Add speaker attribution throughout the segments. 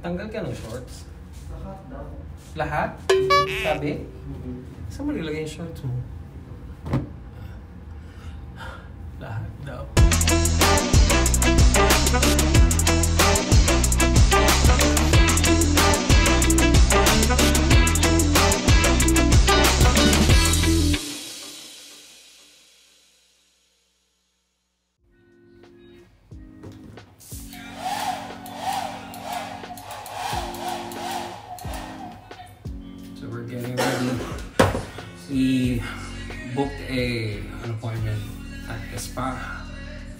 Speaker 1: Nagtanggal ka ng shorts?
Speaker 2: Lahat daw.
Speaker 1: Lahat? Sabi?
Speaker 2: Mhm.
Speaker 1: Saan mo nilagay yung shorts mo?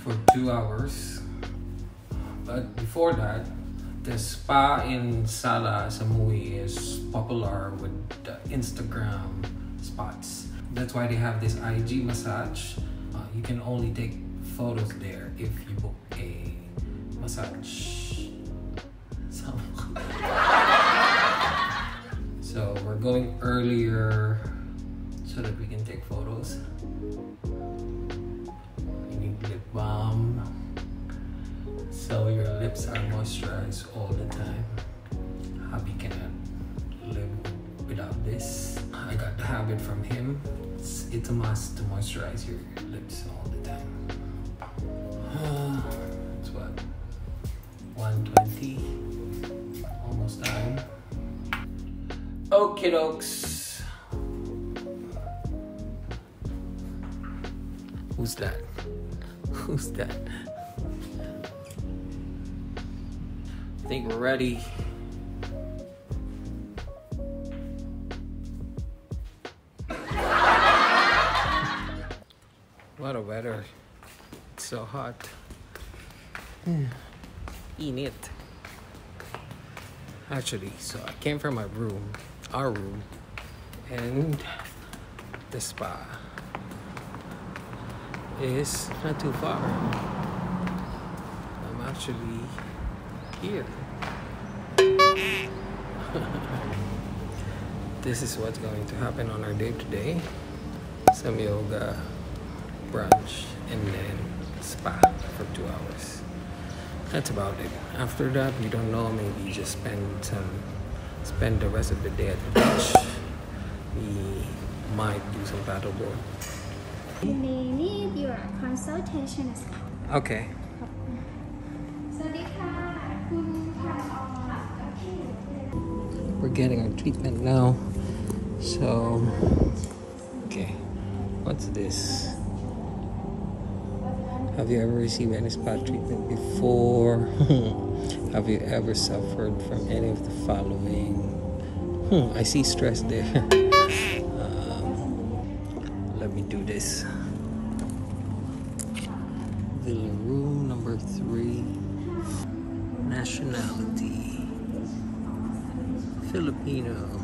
Speaker 1: For two hours. But before that, the spa in Sala Samui is popular with the Instagram spots. That's why they have this IG massage. Uh, you can only take photos there if you book a massage. So we're going earlier so that we can take photos. Balm. So your lips are moisturized all the time. Hubby cannot live without this. I got the habit from him. It's, it's a must to moisturize your lips all the time. it's what? 120. Almost done. okay dokes. Who's that? Who's that? I think we're ready. What a weather. It's so hot. In it. Actually, so I came from my room, our room, and the spa is not too far. I'm actually here. this is what's going to happen on our day today. Some yoga, brunch, and then spa for two hours. That's about it. After that, we don't know. Maybe just spend some, spend the rest of the day at the beach. We might do some paddleboard.
Speaker 3: We need your consultation ค่ะ
Speaker 1: Okay.
Speaker 3: สวัสดีค่ะ คุณพาออนโอเค
Speaker 1: We're getting our treatment now. So, okay. What's this? Have you ever received any spa treatment before? Have you ever suffered from any of the following? Hmm, I see stress there. let me do this. Villa room number three. Nationality. Filipino.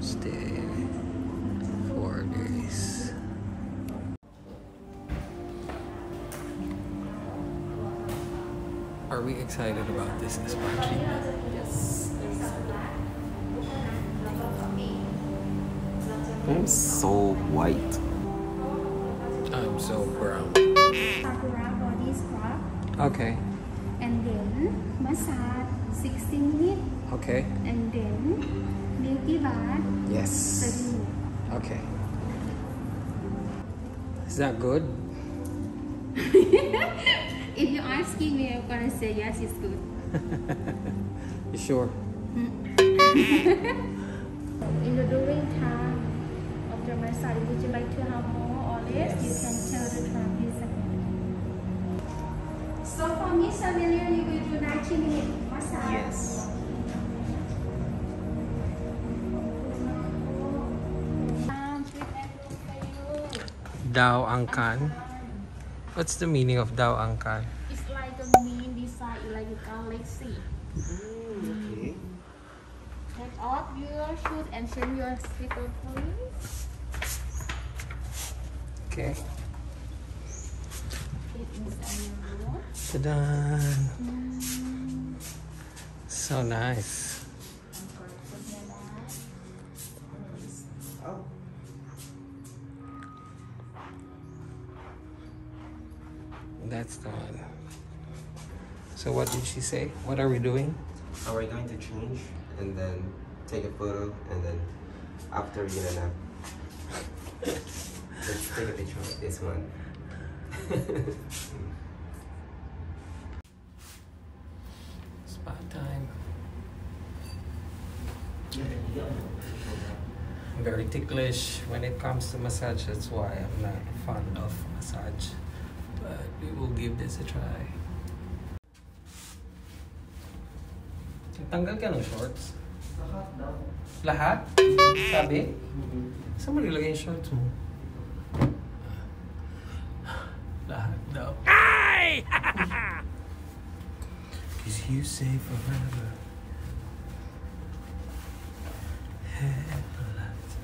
Speaker 1: Stay four days. Are we excited about this spa treatment?
Speaker 2: I'm so white.
Speaker 1: I'm so brown.
Speaker 3: Sakura body scrub
Speaker 1: Okay,
Speaker 3: and then massage 60 minutes
Speaker 1: okay,
Speaker 3: and then milky bath 30
Speaker 1: yes.
Speaker 3: minutes.
Speaker 1: Okay. Is that good?
Speaker 3: If you're asking me, I'm gonna say yes, it's good.
Speaker 1: You sure? Mm.
Speaker 3: In the during time of the massage, would you like to have more or less? You can tell the therapist. So for me, Amelia, you will do 90 minute massage.
Speaker 2: Yes.
Speaker 3: Treatment room for you.
Speaker 1: Dao Angkan. What's the meaning of Dao Angkan?
Speaker 3: It's like a mean design, like a galaxy.
Speaker 2: Mm, okay.
Speaker 3: Take off your shoes and change your slipper, please.
Speaker 1: Okay.
Speaker 3: It inside your room.
Speaker 1: Ta-da! So nice.
Speaker 2: Oh.
Speaker 1: That's the one. So what did she say? What are we doing?
Speaker 2: Are we going to change and then take a photo and then after you know let's take a picture of this one.
Speaker 1: Spa time. I'm very ticklish when it comes to massage. That's why I'm not fond of massage. But we will give this a try. Tanggal ka ng shorts?
Speaker 2: Lahat daw.
Speaker 1: Lahat? Sabi? Saan mo nilagay yung shorts mo? Lahat daw. Cause you say forever. Headlights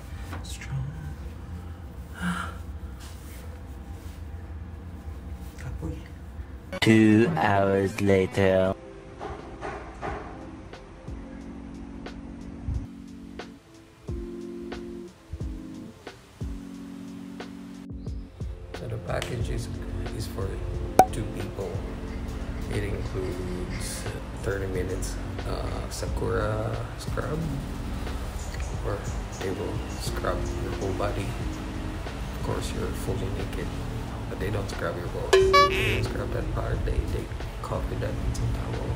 Speaker 1: strong. Kapoy.
Speaker 4: Two hours later.
Speaker 1: So the package is, is for two people. It includes 30 minutes uh, Sakura scrub, where they will scrub your whole body. Of course, you're fully naked, but they don't scrub your balls. They don't scrub that part. They they cover that in some towel.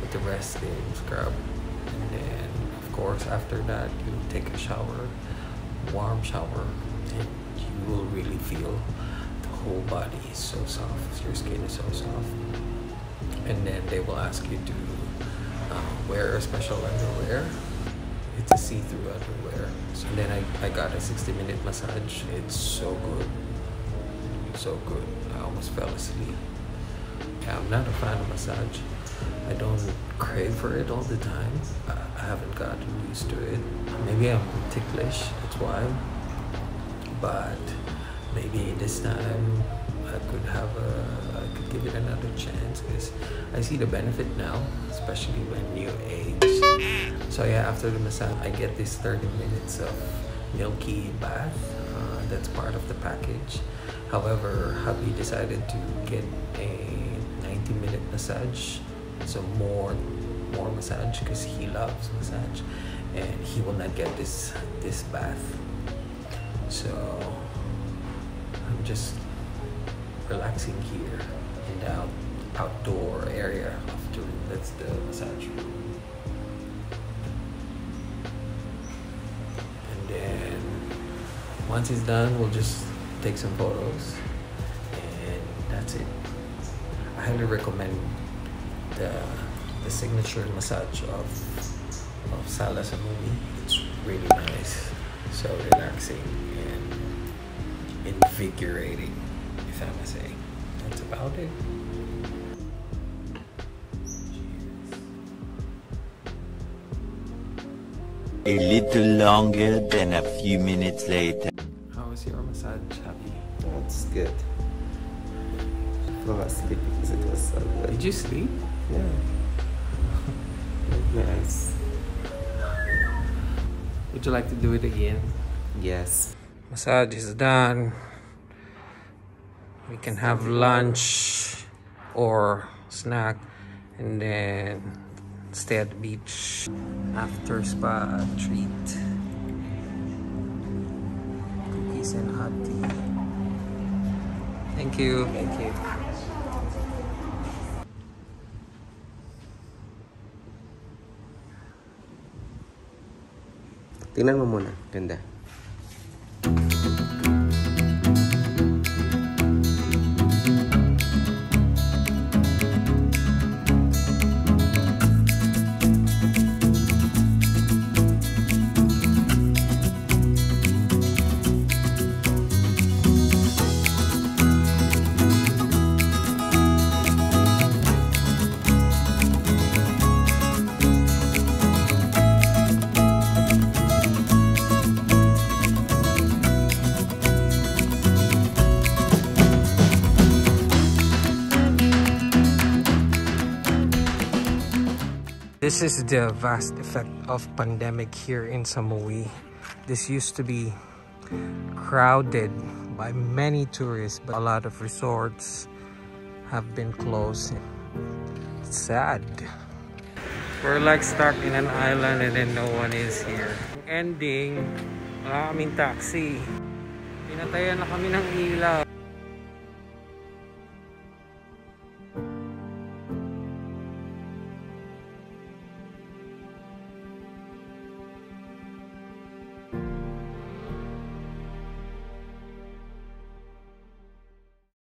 Speaker 1: With the rest, they scrub, and then of course after that you take a shower, warm shower, and you will really feel the whole body is so soft. Your skin is so soft. And then they will ask you to uh, wear a special underwear. It's a see-through underwear. So then I, I got a 60-minute massage. It's so good. So good. I almost fell asleep. I'm not a fan of massage. I don't crave for it all the time. I, I haven't gotten used to it. Maybe I'm ticklish, that's why. But maybe this time I could have a, I could give it another chance because I see the benefit now, especially when you age. So yeah, after the massage, I get this 30 minutes of milky bath. Uh, that's part of the package. However, hubby decided to get a 90 minute massage, so more more massage because he loves massage, and he will not get this this bath. So I'm just relaxing here in the out, outdoor area of the room. That's the massage room. And then once it's done, we'll just take some photos and that's it. I highly recommend the the signature massage of of Sala Samui. It's really nice, so relaxing and invigorating, if I may say. That's about it.
Speaker 4: A little longer than a few minutes later.
Speaker 1: How was your massage, Chubby?
Speaker 2: That's good. I Fell asleep because it was so good.
Speaker 1: Did you sleep?
Speaker 2: Yeah. Nice.
Speaker 1: Would you like to do it again?
Speaker 2: Yes.
Speaker 1: Massage is done. We can have lunch or snack and then stay at the beach after spa treat. Cookies and hot tea. Thank you.
Speaker 2: Thank you. Tingnan mo muna. Ganda.
Speaker 1: This is the vast effect of pandemic here in Samui. This used to be crowded by many tourists, but a lot of resorts have been closed. It's sad. We're like stuck in an island and then no one is here. Ending, ah, wala kaming taxi. Pinatayan na kami ng ilaw.